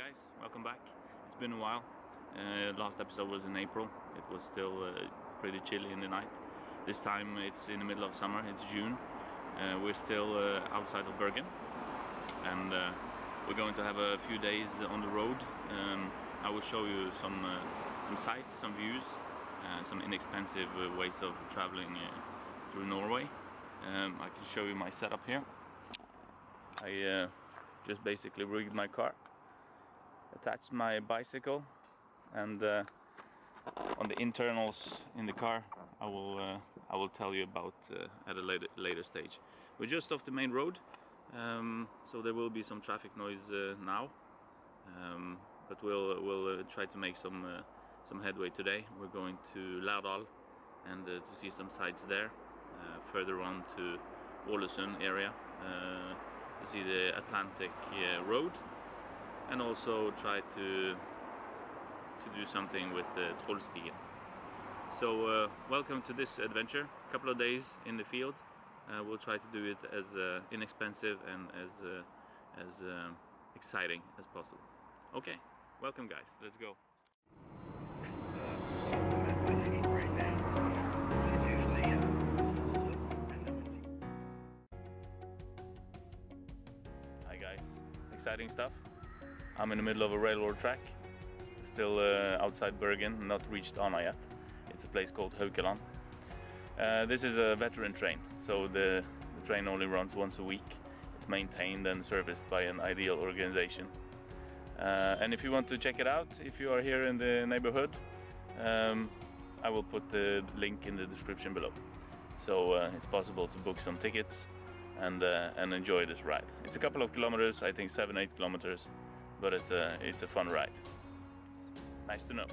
guys, welcome back. It's been a while. Uh, last episode was in April. It was still uh, pretty chilly in the night. This time it's in the middle of summer, it's June. Uh, we're still uh, outside of Bergen and uh, we're going to have a few days on the road. Um, I will show you some, uh, some sights, some views, some inexpensive ways of traveling through Norway. Um, I can show you my setup here. I just basically rigged my car attached my bicycle and uh, on the internals in the car I will uh, I will tell you about uh, at a later later stage. We're just off the main road um, so there will be some traffic noise uh, now um, but we'll we'll uh, try to make some uh, some headway today. We're going to Lærdal and to see some sights there further on to Ålesund area to see the Atlantic Road and also try to to do something with the Trollstigen. So uh, welcome to this adventure. A couple of days in the field. Uh, we'll try to do it as uh, inexpensive and as uh, as uh, exciting as possible. Okay, welcome guys. Let's go. Hi guys, exciting stuff. I'm in the middle of a railroad track, still uh, outside Bergen, not reached Arna yet. It's a place called Haukeland. Uh, this is a veteran train, so the, the, train only runs once a week. It's maintained and serviced by an ideal organization. Uh, and if you want to check it out, if you are here in the neighborhood, um, I will put the link in the description below. So uh, it's possible to book some tickets and, uh, and enjoy this ride. It's a couple of kilometers, I think 7-8 kilometers, but it's a it's a fun ride. Nice to know.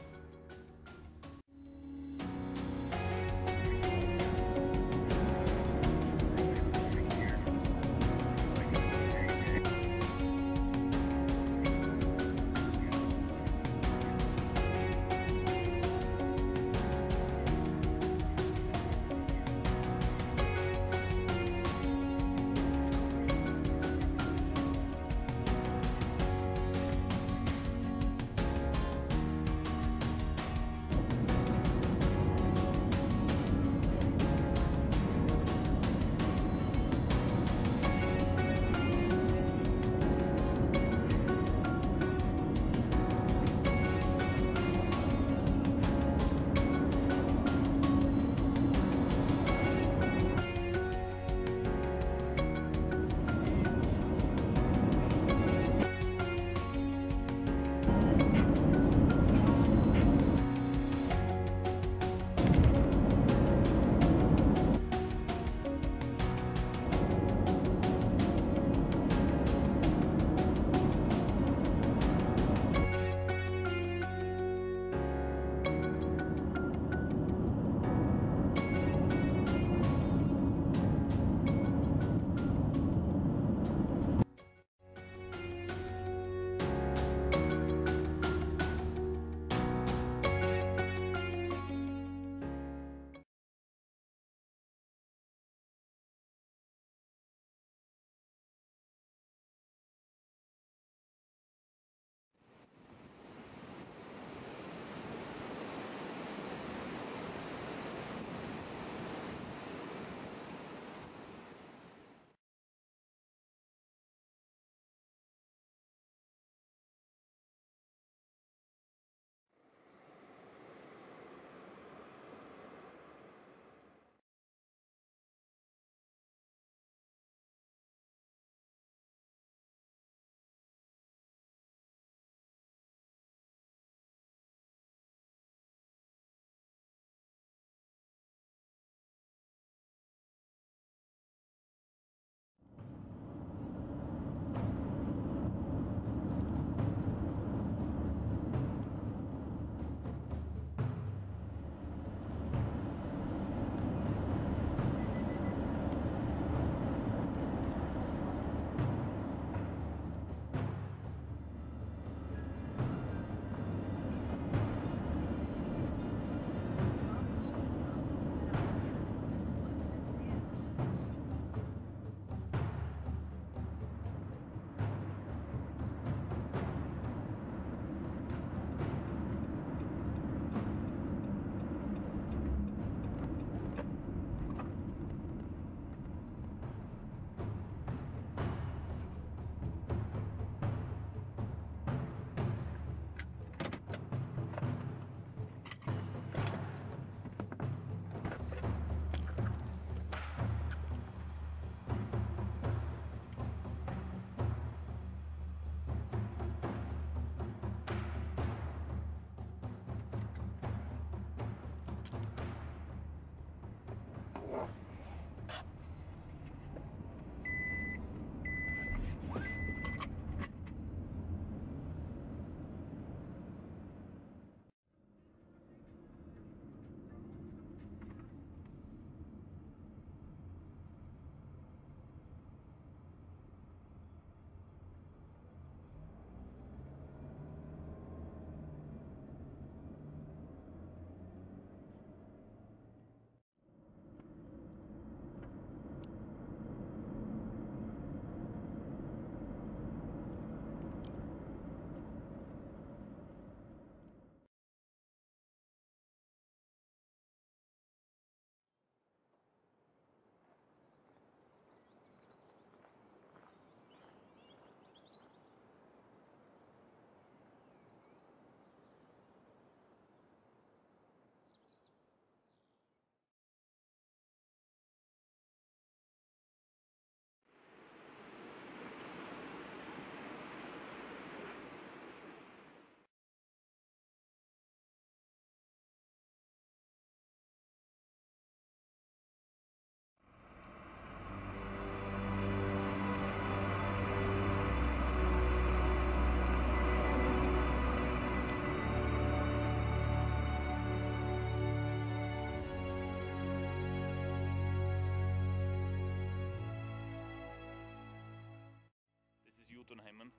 Jotunheimen.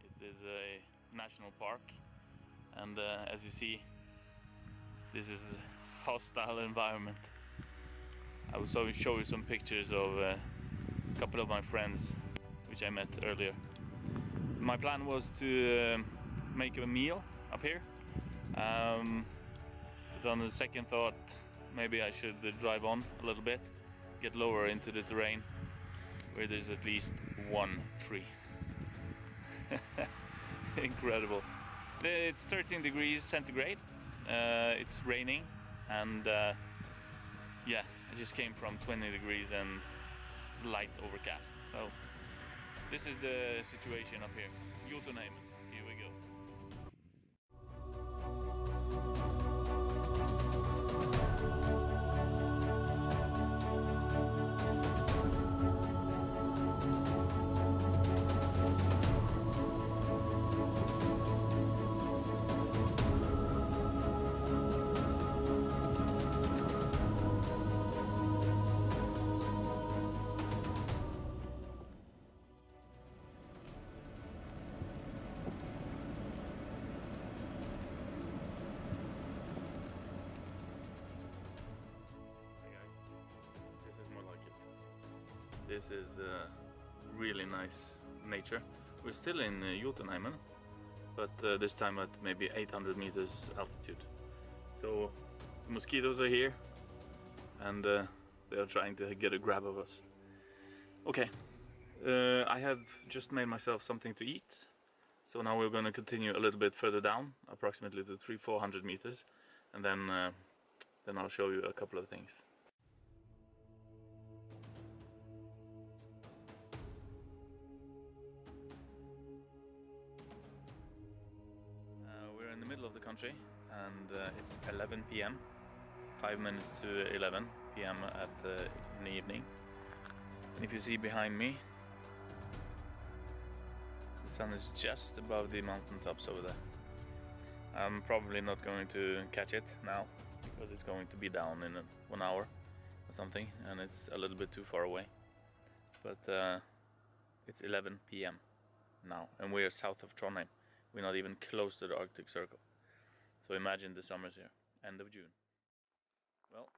It is a national park, and uh, as you see, this is a hostile environment. I will show you some pictures of uh, a couple of my friends, which I met earlier. My plan was to um, make a meal up here, um, but on the second thought, maybe I should uh, drive on a little bit, get lower into the terrain, where there's at least one tree. Incredible. It's 13 degrees centigrade. Uh, it's raining, and uh, yeah, I just came from 20 degrees and light overcast. So this is the situation up here. Jotunheim. Here we go. This is uh, really nice nature. We're still in uh, Jotunheimen, but uh, this time at maybe 800 meters altitude. So mosquitoes are here, and uh, they are trying to get a grab of us. Okay, uh, I have just made myself something to eat. So now we're going to continue a little bit further down, approximately to three, four hundred meters, and then then I'll show you a couple of things. And uh, it's 11 p.m. 5 minutes to 11 p.m. at the, in the evening. And if you see behind me, the sun is just above the mountain tops over there. I'm probably not going to catch it now because it's going to be down in one hour or something and it's a little bit too far away. But uh, it's 11 p.m. now and we are south of Trondheim. We're not even close to the Arctic Circle. So imagine the summer's here, end of June. Well,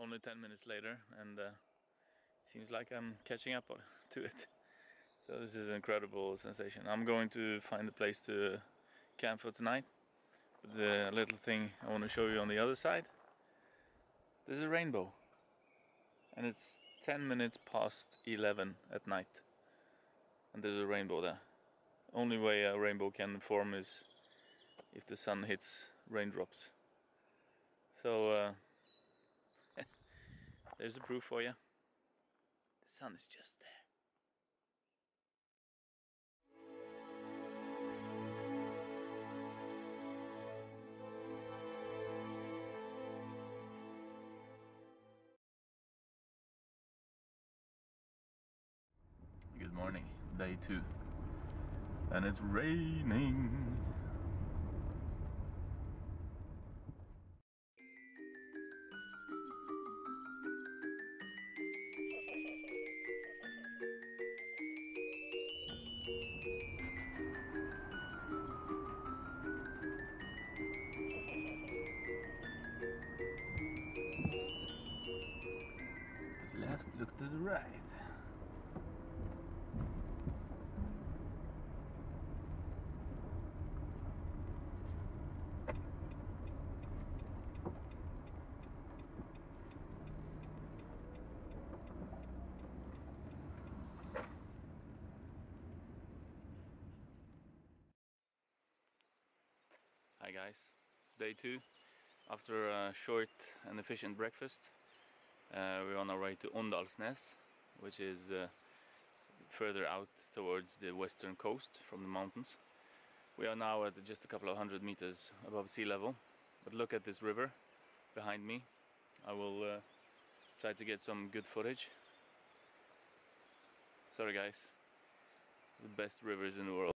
only 10 minutes later and uh, seems like I'm catching up to it. So this is an incredible sensation. I'm going to find a place to camp for tonight. But the little thing I want to show you on the other side, there's a rainbow. And it's 10 minutes past 11 at night. And there's a rainbow there. Only way a rainbow can form is if the sun hits raindrops. So uh, there's the proof for you. The sun is just there. Good morning, day two. And it's raining. After a short and efficient breakfast, uh, we're on our way to Åndalsnes, which is uh, further out towards the western coast from the mountains. We are now at just a couple of hundred meters above sea level, but look at this river behind me. I will uh, try to get some good footage. Sorry guys, the best rivers in the world.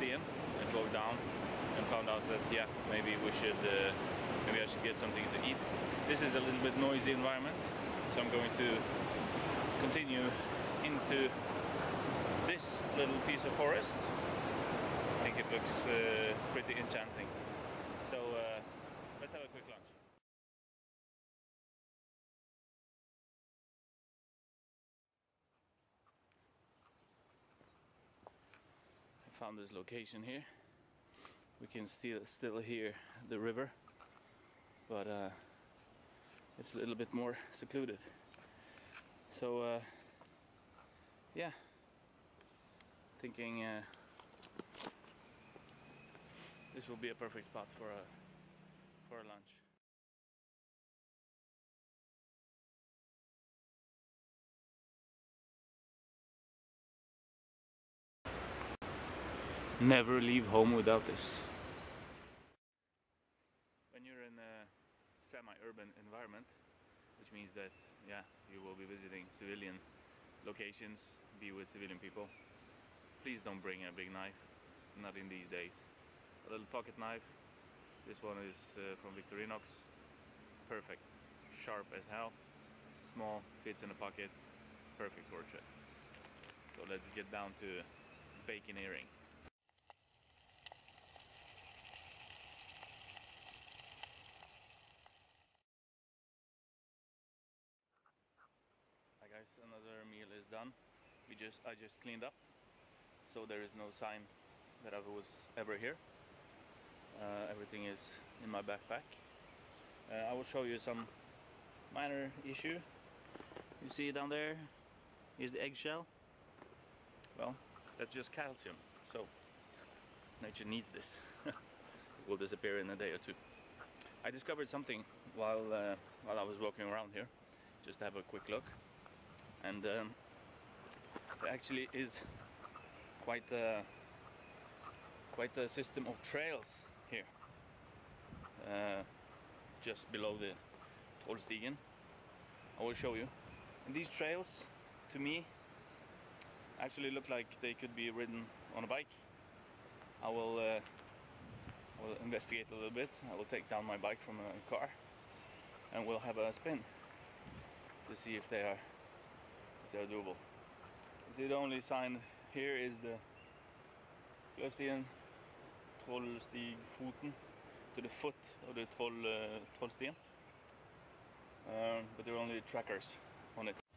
And go down and found out that yeah maybe we should uh, maybe I should get something to eat. This is a little bit noisy environment, so I'm going to continue into this little piece of forest. I think it looks uh, pretty enchanting. So uh, let's have a quick lunch. I found this location here. We can still still hear the river, but uh, it's a little bit more secluded. So uh, yeah, thinking uh, this will be a perfect spot for a for a lunch. Never leave home without this. When you're in a semi-urban environment, which means that yeah, you will be visiting civilian locations, be with civilian people. Please don't bring a big knife, not in these days. A little pocket knife. This one is uh, from Victorinox. Perfect, sharp as hell, small, fits in a pocket, perfect trip. So let's get down to baconeering. Hi guys, another meal is done. We just I just cleaned up, so there is no sign that I was ever here. Uh, everything is in my backpack. Uh, I will show you some minor issue. You see down there is the eggshell. Well, that's just calcium, so nature needs this. it will disappear in a day or two. I discovered something while uh, while I was walking around here, just have a quick look. And um, actually is quite a quite a system of trails here. Uh, just below the Trollstigen. I will show you. And these trails to me actually look like they could be ridden on a bike. I will uh, will investigate a little bit. I will take down my bike from a car and we'll have a spin to see if they are if they are doable you see the only sign here is the Kløvstien Trollstigfoten to the foot of the Troll, uh, Trollstien. Um, but there are only trackers on it.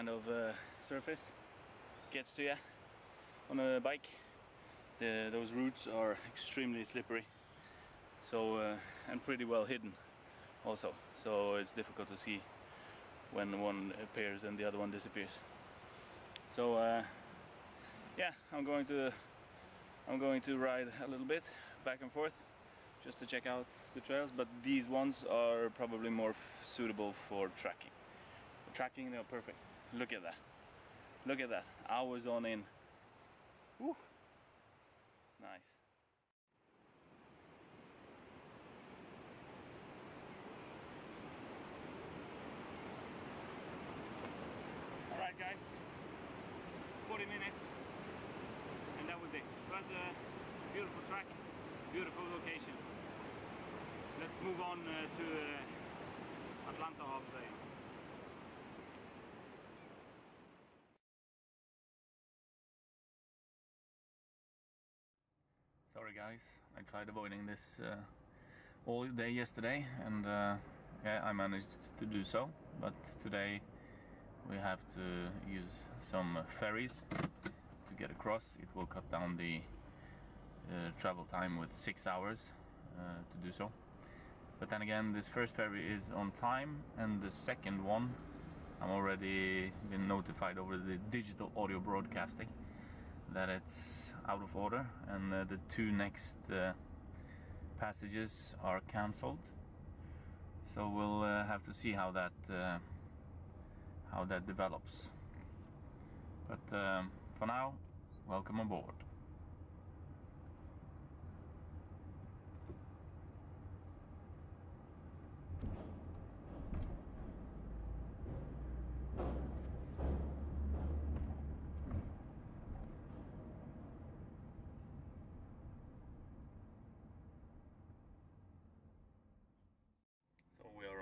Kind of uh, surface gets to you on a bike. The, those roots are extremely slippery, so uh, and pretty well hidden also. So it's difficult to see when one appears and the other one disappears. So uh, yeah, I'm going to I'm going to ride a little bit back and forth just to check out the trails but these ones are probably more suitable for tracking tracking they're perfect look at that. Look at that. Hours on in. Woo. nice. All right guys. 40 minutes and that was it. But uh, it's a beautiful track beautiful location. Let's move on uh, to uh, Atlanterhavsveien. Sorry guys, I tried avoiding this uh, all day yesterday and uh, yeah, I managed to do so, but today we have to use some ferries to get across. It will cut down the uh, travel time with six hours uh, to do so. But then again, this first ferry is on time, and the second one, I'm already been notified over the digital audio broadcasting that it's out of order, and uh, the two next uh, passages are cancelled. So we'll uh, have to see how that uh, how that develops. But um, for now, welcome aboard.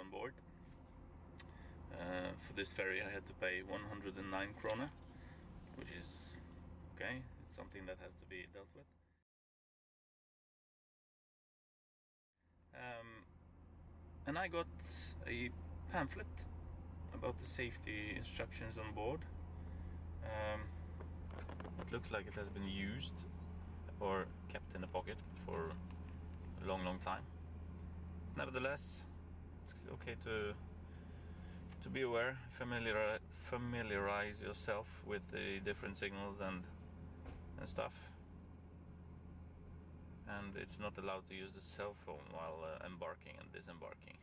on board. Uh, for this ferry I had to pay 109 krona, which is okay, it's something that has to be dealt with. Um, and I got a pamphlet about the safety instructions on board. Um, it looks like it has been used or kept in a pocket for a long, long time. Nevertheless, it's okay to to be aware, familiar, familiarize yourself with the different signals and and stuff. And it's not allowed to use the cell phone while uh, embarking and disembarking.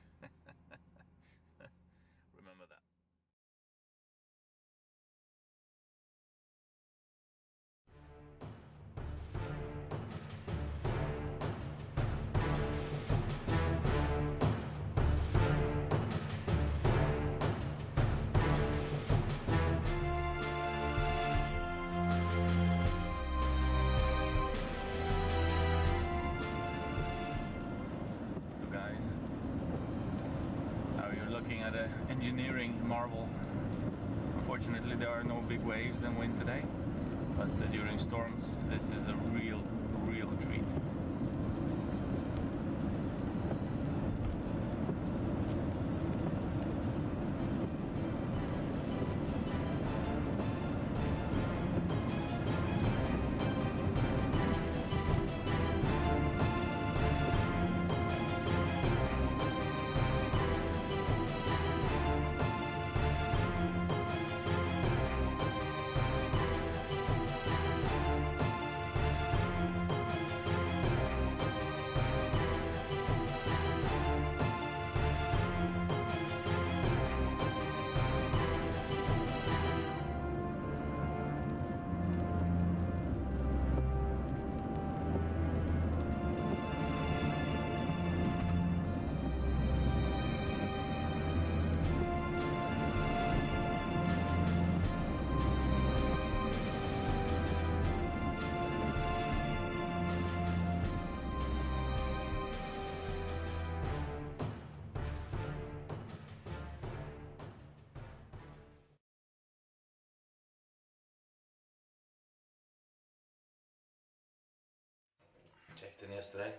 Yesterday.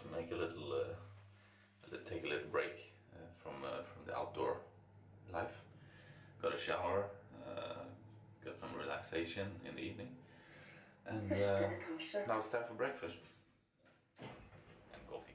To make a little, uh, take a little break uh, from uh, from the outdoor life. Got a shower, uh, got some relaxation in the evening, and uh, now it's time for breakfast and coffee.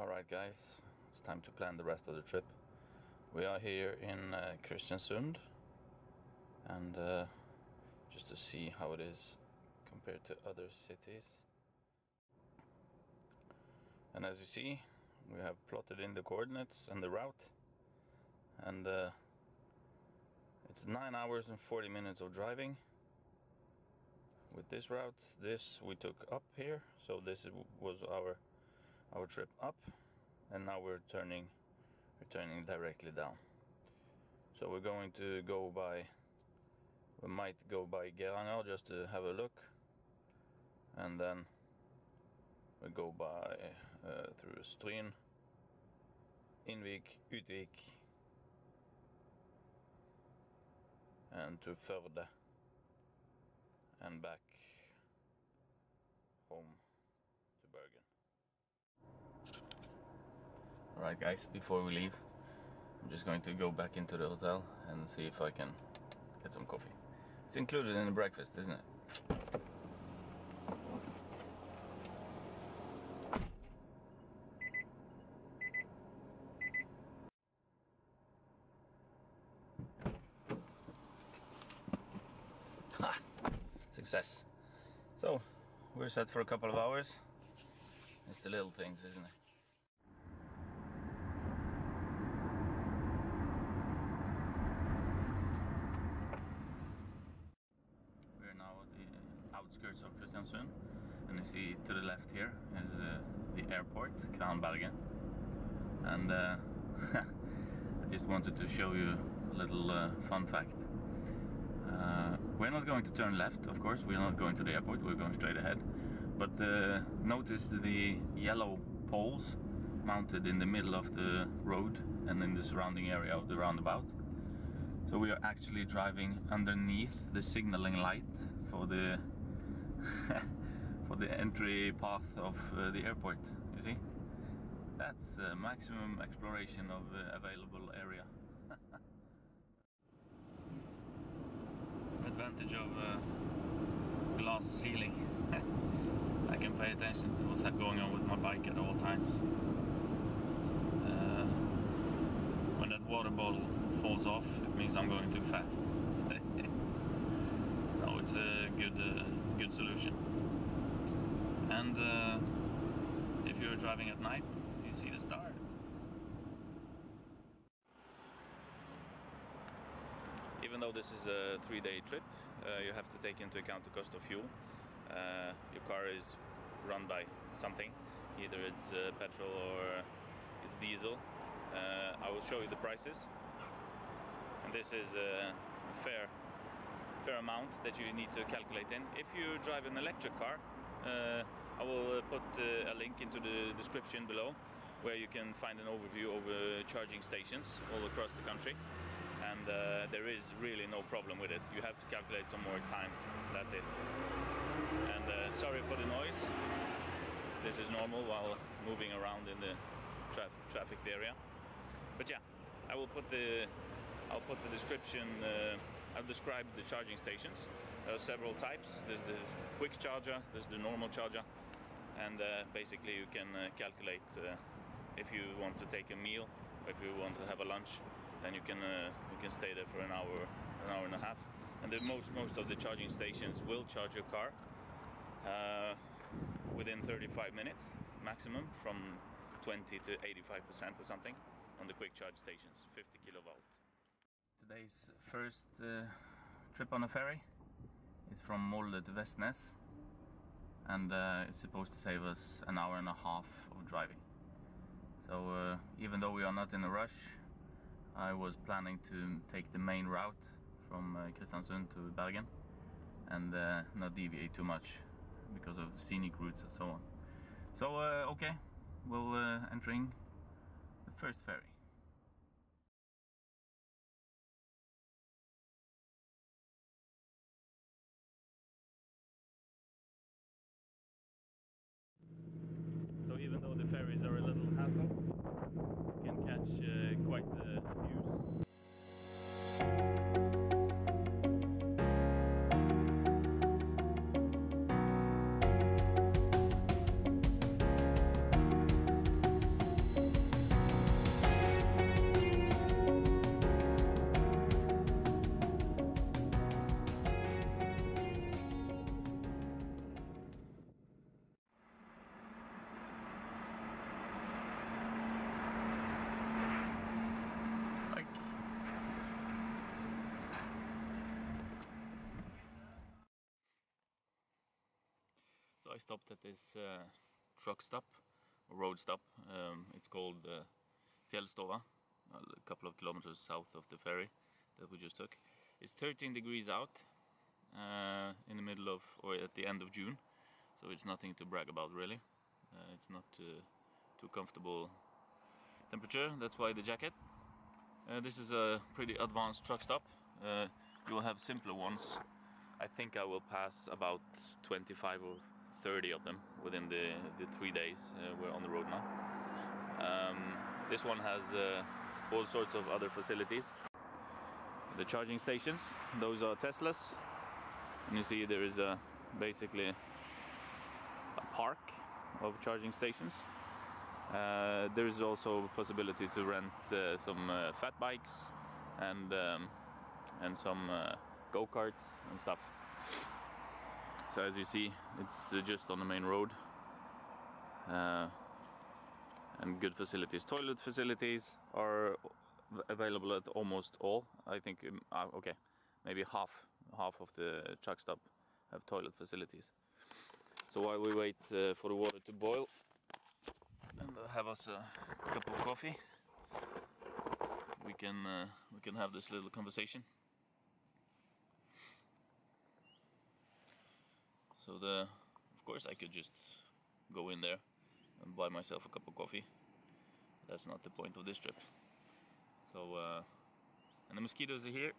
Alright guys, it's time to plan the rest of the trip. We are here in uh, Kristiansund and uh, just to see how it is compared to other cities. And as you see, we have plotted in the coordinates and the route and uh, it's 9 hours and 40 minutes of driving. With this route, this we took up here, so this was our our trip up and now we're turning we're turning directly down. So we're going to go by we might go by Geiranger just to have a look and then we go by uh, through Stryn Innvik Utvik and to Førde and back home to Bergen Alright guys, before we leave, I'm just going to go back into the hotel and see if I can get some coffee. It's included in the breakfast, isn't it? Ha! Success. So, we're set for a couple of hours. It's the little things, isn't it? We're now at the outskirts of Kristiansund, and you see to the left here is uh, the airport, Kvernberget. And uh, I just wanted to show you a little uh, fun fact. Uh, we're not going to turn left, of course, we're not going to the airport, we're going straight ahead. But uh, notice the yellow poles mounted in the middle of the road and in the surrounding area of the roundabout. So we are actually driving underneath the signaling light for the for the entry path of uh, the airport. You see, that's uh, maximum exploration of uh, available area. Advantage of uh, glass ceiling. I can pay attention to what's going on with my bike at all times. Uh, when that water bottle falls off, it means I'm going too fast. no, it's a good, uh, good solution. And uh, if you're driving at night, you see the stars. Even though this is a three-day trip, uh, you have to take into account the cost of fuel. Uh, your car is run by something, either it's uh, petrol or it's diesel. Uh, I will show you the prices and this is a fair fair amount that you need to calculate in. If you drive an electric car, uh, I will uh, put uh, a link into the description below where you can find an overview of uh, charging stations all across the country and uh, there is really no problem with it. You have to calculate some more time, that's it. And uh, sorry for the noise. This is normal while moving around in the tra trafficked area. But yeah, I will put the I'll put the description. Uh, I've described the charging stations. There are several types. There's the quick charger, there's the normal charger, and uh, basically you can uh, calculate uh, if you want to take a meal, if you want to have a lunch, then you can uh, can stay there for an hour, an hour and a half. And the most most of the charging stations will charge your car uh, within 35 minutes maximum, from 20 to 85 percent or something on the quick charge stations, 50 kilovolt. Today's first uh, trip on a ferry is from Molde to Vestnes and uh, it's supposed to save us an hour and a half of driving. So uh, even though we are not in a rush, I was planning to take the main route from uh, Kristiansund to Bergen and uh, not deviate too much because of scenic routes and so on. So uh, okay, we'll uh, entering the first ferry. Stopped at this uh, truck stop, or road stop. Um, it's called uh, Fjellstova, a couple of kilometers south of the ferry that we just took. It's 13 degrees out uh, in the middle of, or at the end of June, so it's nothing to brag about really. Uh, it's not uh, too comfortable temperature, that's why the jacket. Uh, this is a pretty advanced truck stop. Uh, you will have simpler ones. I think I will pass about 25 or 30 of them within the, the three days uh, we're on the road now. Um, this one has uh, all sorts of other facilities. The charging stations, those are Teslas. And you see there is a, basically a park of charging stations. Uh, there is also a possibility to rent uh, some uh, fat bikes and um, and some uh, go karts and stuff. So as you see, it's uh, just on the main road uh, and good facilities. Toilet facilities are available at almost all. I think um, uh, okay, maybe half half of the truck stop have toilet facilities. So while we wait uh, for the water to boil and have us a cup of coffee, we can uh, we can have this little conversation. So the of course I could just go in there and buy myself a cup of coffee. That's not the point of this trip. So uh, and the mosquitoes are here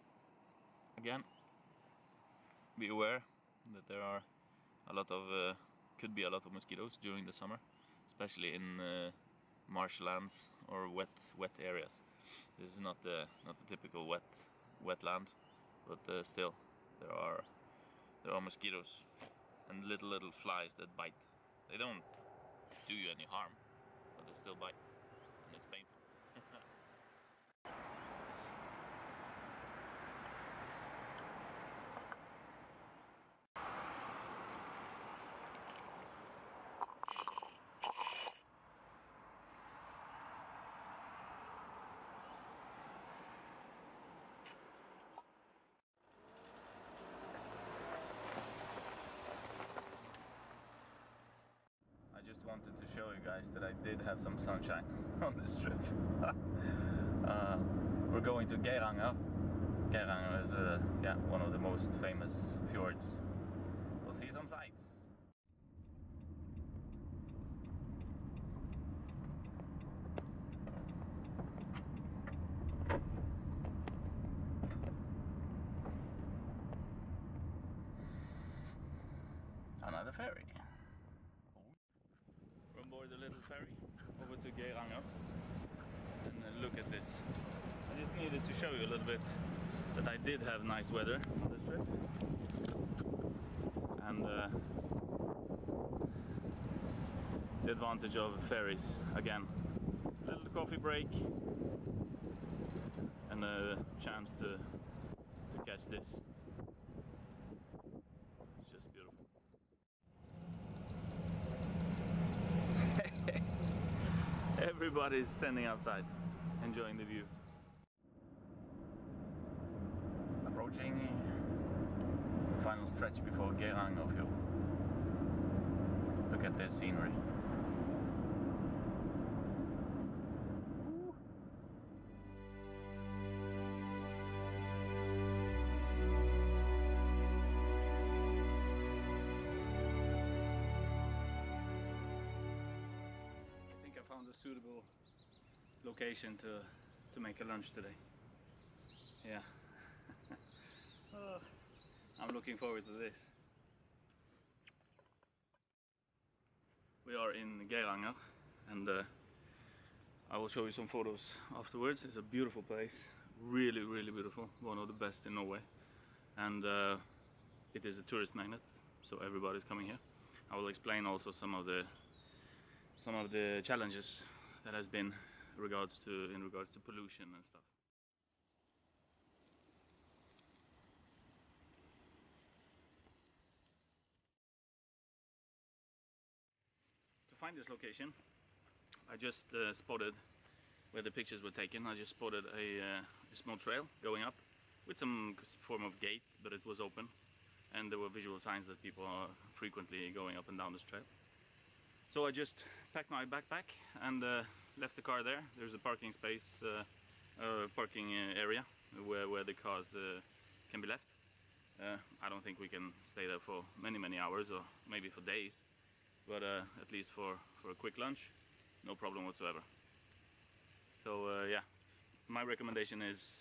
again. Be aware that there are a lot of uh, could be a lot of mosquitoes during the summer, especially in uh, marshlands or wet wet areas. This is not the not the typical wet wetland, but uh, still there are there are mosquitoes and little little flies that bite. They don't do you any harm, but they still bite, and it's painful. I just wanted to show you guys that I did have some sunshine on this trip. uh, we're going to Geiranger. Geiranger is uh, yeah, one of the most famous fjords. We'll see some sights. Another ferry. We're on board the little ferry over to Geiranger. And uh, look at this. I just needed to show you a little bit that I did have nice weather on this trip. and uh, the advantage of ferries again. A little coffee break and a chance to to catch this. It's just beautiful. Everybody's standing outside, enjoying the view. Approaching the final stretch before Geirangerfjord. Look at this scenery. I think I found a suitable location to to make a lunch today. Yeah. Oh, I'm looking forward to this. We are in Geiranger and uh, I will show you some photos afterwards. It's a beautiful place, really really beautiful, one of the best in Norway and uh, it is a tourist magnet so everybody's coming here. I will explain also some of the some of the challenges that has been regards to in regards to pollution and stuff. To find this location, I just uh, spotted where the pictures were taken. I just spotted a, uh, a small trail going up with some form of gate, but it was open, and there were visual signs that people are frequently going up and down this trail. So I just packed my backpack and uh, left the car there. There's a parking space, uh, parking uh, area where, where the cars uh, can be left. I don't think we can stay there for many, many hours or maybe for days, but uh, at least for, for a quick lunch, no problem whatsoever. So uh, yeah, my recommendation is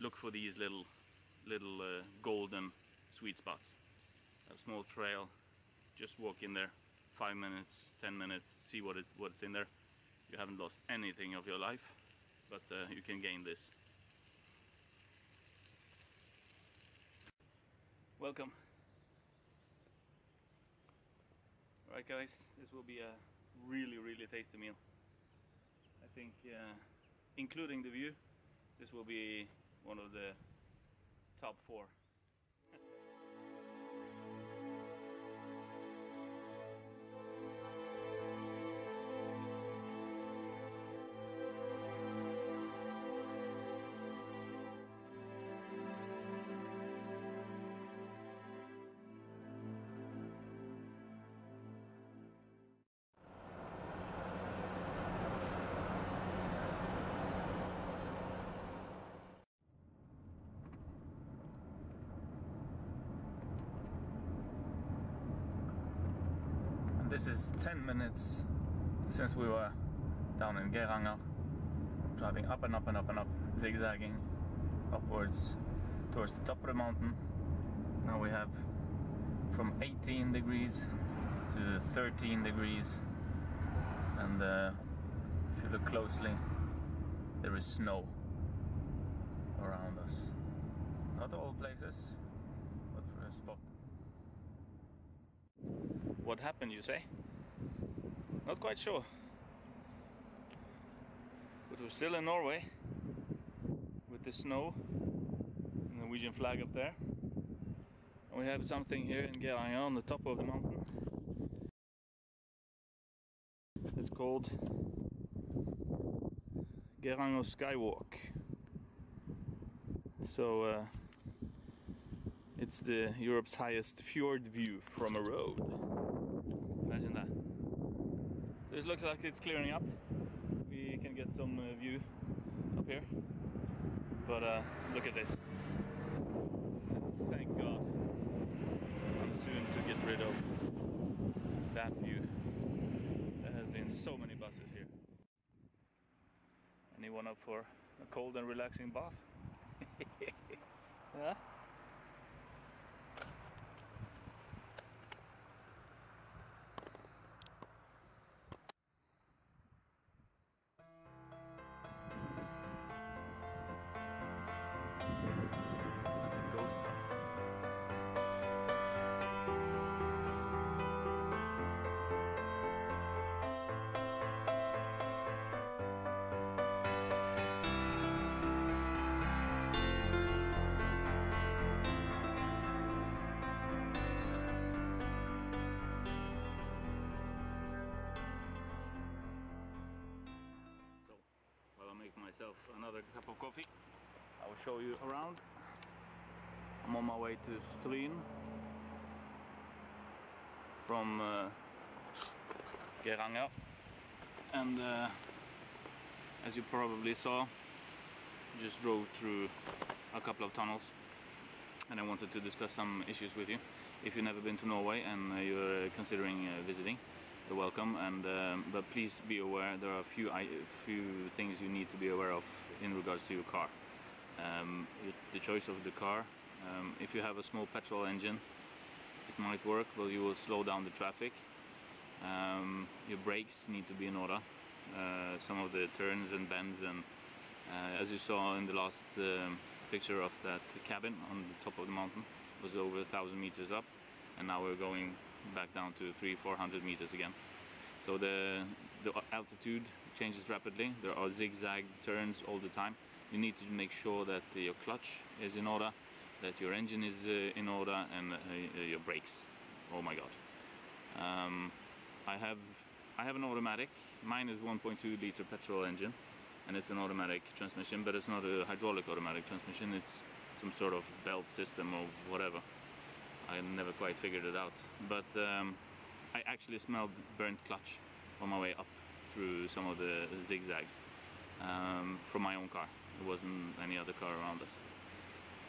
look for these little, little uh, golden sweet spots. A small trail, just walk in there, five minutes, ten minutes, see what it what's in there. You haven't lost anything of your life, but uh, you can gain this. Welcome. Alright guys, this will be a really really tasty meal. I think uh, including the view, this will be one of the top four. This is 10 minutes since we were down in Geiranger, driving up and up and up and up, zigzagging upwards towards the top of the mountain. Now we have from 18 degrees to 13 degrees, and uh, if you look closely, there is snow around us. Not all places, but for a spot. What happened, you say? Not quite sure. But we're still in Norway with the snow, the Norwegian flag up there. And we have something here in Geiranger on the top of the mountain. It's called Geiranger Skywalk. So uh, it's the Europe's highest fjord view from a road. It looks like it's clearing up. We can get some uh, view up here. But uh, look at this. Thank God. I'm soon to get rid of that view. There has been so many buses here. Anyone up for a cold and relaxing bath? yeah? Myself another cup of coffee. I will show you around. I'm on my way to Stryn from uh, Geiranger and uh, as you probably saw just drove through a couple of tunnels and I wanted to discuss some issues with you. If you've never been to Norway and uh, you're considering uh, visiting, welcome. And um, but please be aware there are a few a few things you need to be aware of in regards to your car. Um, the choice of the car. Um, if you have a small petrol engine, it might work, but you will slow down the traffic. Um, your brakes need to be in order. Uh, some of the turns and bends and uh, as you saw in the last um, picture of that cabin on the top of the mountain was over a thousand meters up and now we're going back down to three four hundred meters again. So the the altitude changes rapidly. There are zigzag turns all the time. You need to make sure that your clutch is in order that your engine is uh, in order and uh, your brakes. Oh my god. Um, I have I have an automatic mine is 1.2 liter petrol engine and it's an automatic transmission but it's not a hydraulic automatic transmission. It's some sort of belt system or whatever I never quite figured it out. But um, I actually smelled burnt clutch on my way up through some of the zigzags um, from my own car. It wasn't any other car around us.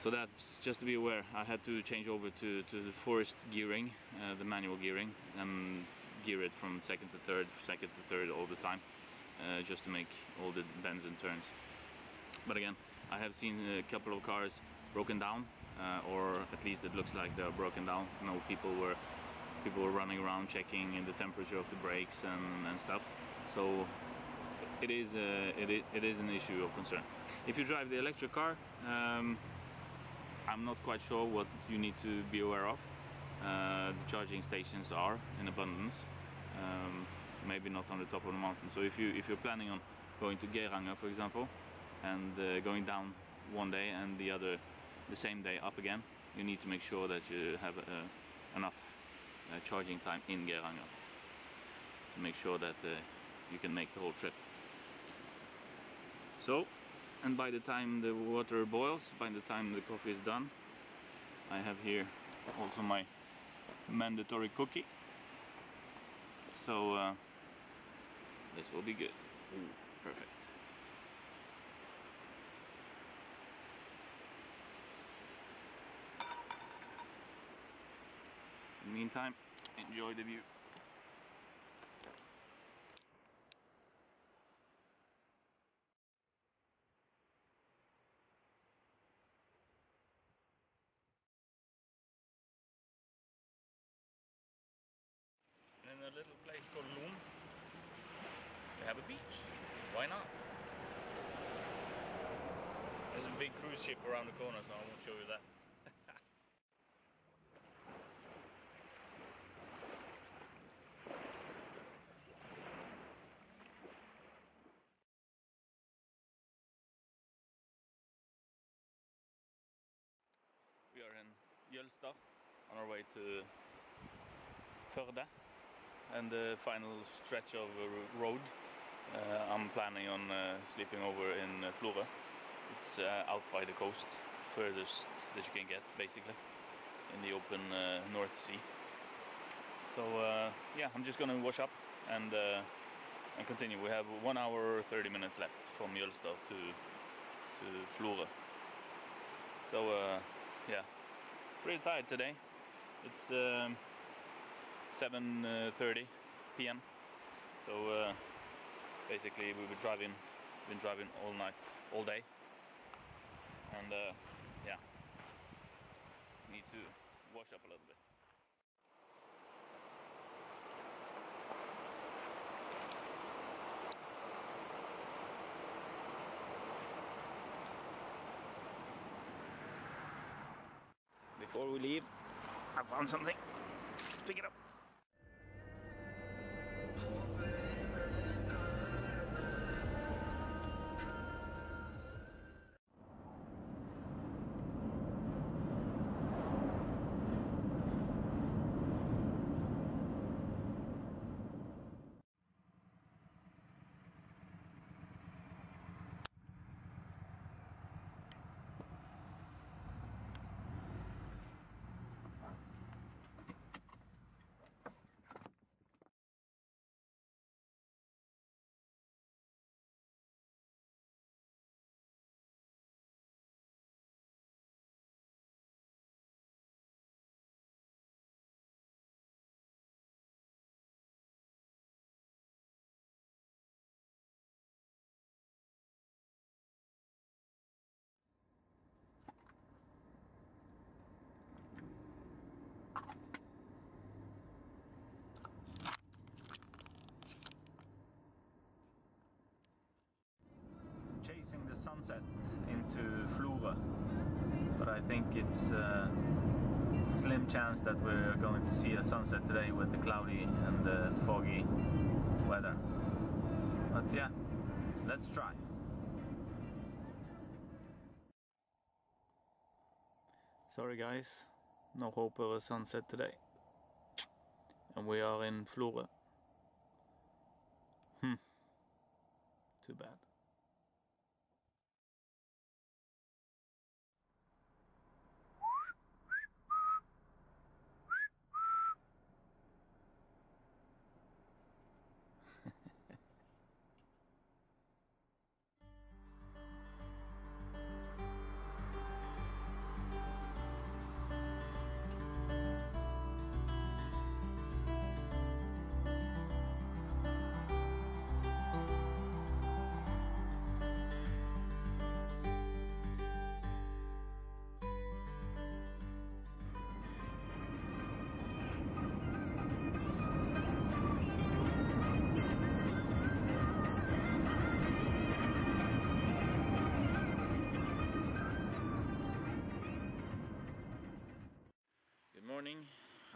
So that's just to be aware I had to change over to, to the forest gearing uh, the manual gearing and gear it from second to third second to third all the time uh, just to make all the bends and turns. But again, I have seen a couple of cars broken down, uh, or at least it looks like they're broken down. You know, people were people were running around checking in the temperature of the brakes and, and stuff. So it is a, it, is, it is an issue of concern. If you drive the electric car, um, I'm not quite sure what you need to be aware of. Uh, the charging stations are in abundance. Um, maybe not on the top of the mountain. So if you if you're planning on going to Geiranger, for example, and uh, going down one day and the other the same day up again, you need to make sure that you have uh, enough uh, charging time in Geiranger to make sure that uh, you can make the whole trip. So, and by the time the water boils, by the time the coffee is done, I have here also my mandatory cookie. So uh, this will be good. Ooh, perfect. Meantime, enjoy the view. in a little place called Loen. we have a beach. Why not? There's a big cruise ship around the corner, so I won't show you that. we are in Jølstad on our way to Førde and the final stretch of road uh, I'm planning on uh, sleeping over in uh. It's out by the coast, furthest that you can get basically, in the open North Sea. So yeah, I'm just gonna wash up and and continue. We have one hour 30 minutes left from Jølstad to to Florø. So uh, yeah, pretty tired today. It's um, 7:30 p.m. So uh, basically we were driving been driving all night all day and uh, yeah need to wash up a little bit before we leave. I found something. Pick it up sunset into Florø, but I think it's uh, slim chance that we're going to see a sunset today with the cloudy and the foggy weather. But yeah, let's try. Sorry guys, no hope of a sunset today. And we are in Florø. Hmm. Too bad.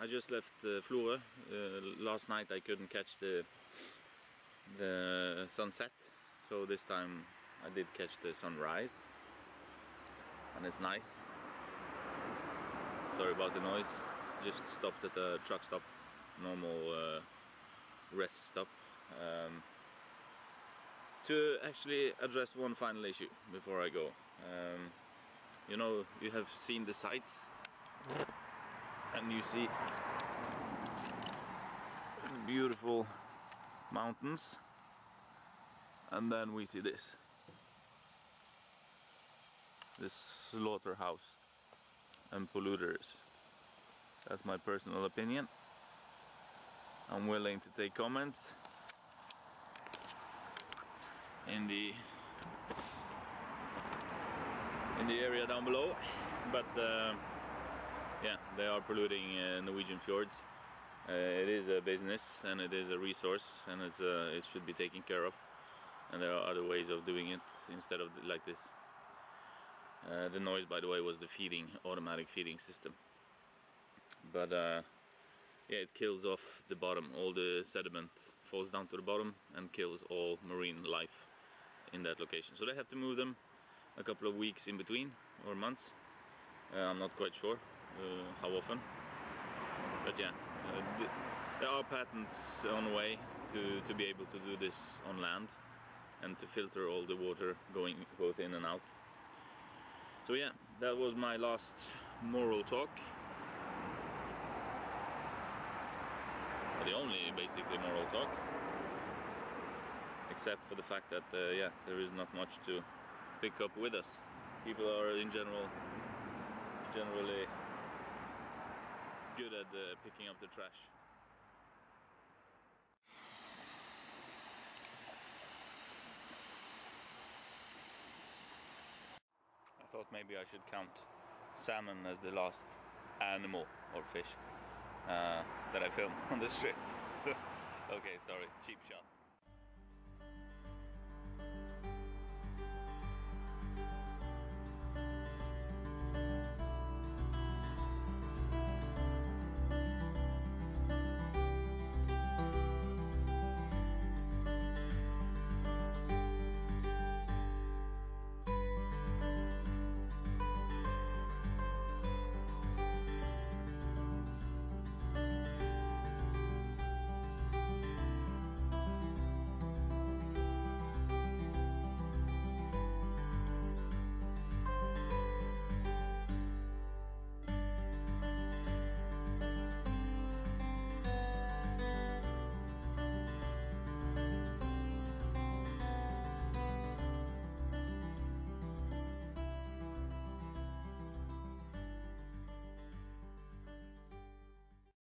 I just left uh, Florø. Uh, last night I couldn't catch the the sunset, so this time I did catch the sunrise, and it's nice. Sorry about the noise. Just stopped at a truck stop, normal uh, rest stop, um, to actually address one final issue before I go. Um, you know, you have seen the sights and you see. Beautiful mountains. And then we see this. This slaughterhouse and polluters. That's my personal opinion. I'm willing to take comments in the in the area down below but uh, yeah, they are polluting uh, Norwegian fjords. Uh, it is a business and it is a resource and it's uh, it should be taken care of. And there are other ways of doing it instead of like this. Uh, the noise, by the way, was the feeding, automatic feeding system. But uh, yeah, it kills off the bottom. All the sediment falls down to the bottom and kills all marine life in that location. So they have to move them a couple of weeks in between or months. I'm not quite sure how often. But yeah, uh, there are patents on the way to, to be able to do this on land and to filter all the water going both in and out. So yeah, that was my last moral talk. The only basically moral talk. Except for the fact that uh, yeah, there is not much to pick up with us. People are in general generally good at uh, picking up the trash. I thought maybe I should count salmon as the last animal or fish uh, that I filmed on this trip. okay, sorry, cheap shot.